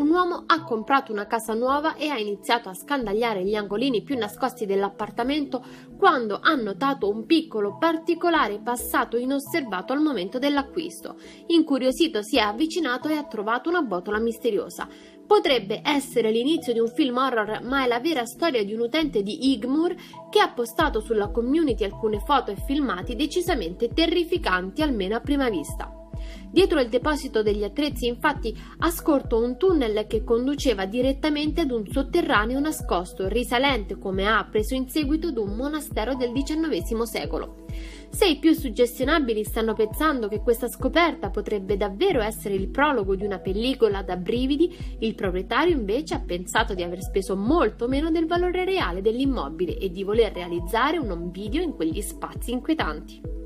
un uomo ha comprato una casa nuova e ha iniziato a scandagliare gli angolini più nascosti dell'appartamento quando ha notato un piccolo particolare passato inosservato al momento dell'acquisto. Incuriosito si è avvicinato e ha trovato una botola misteriosa. Potrebbe essere l'inizio di un film horror, ma è la vera storia di un utente di Igmur che ha postato sulla community alcune foto e filmati decisamente terrificanti almeno a prima vista. Dietro il deposito degli attrezzi, infatti, ha scorto un tunnel che conduceva direttamente ad un sotterraneo nascosto, risalente, come ha appreso in seguito, ad un monastero del XIX secolo. Se i più suggestionabili stanno pensando che questa scoperta potrebbe davvero essere il prologo di una pellicola da brividi, il proprietario invece ha pensato di aver speso molto meno del valore reale dell'immobile e di voler realizzare un home video in quegli spazi inquietanti.